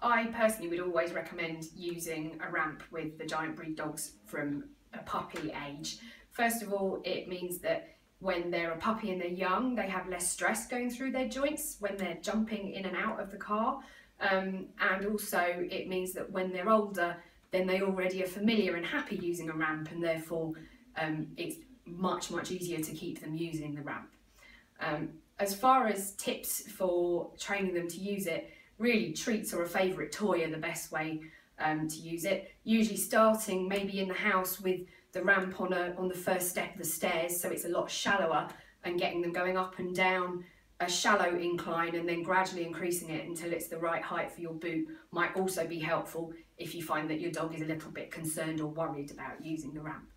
I personally would always recommend using a ramp with the giant breed dogs from a puppy age. First of all, it means that when they're a puppy and they're young, they have less stress going through their joints when they're jumping in and out of the car. Um, and also it means that when they're older, then they already are familiar and happy using a ramp and therefore um, it's much, much easier to keep them using the ramp. Um, as far as tips for training them to use it, really treats or a favourite toy are the best way um, to use it. Usually starting maybe in the house with the ramp on, a, on the first step of the stairs so it's a lot shallower and getting them going up and down a shallow incline and then gradually increasing it until it's the right height for your boot might also be helpful if you find that your dog is a little bit concerned or worried about using the ramp.